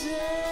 say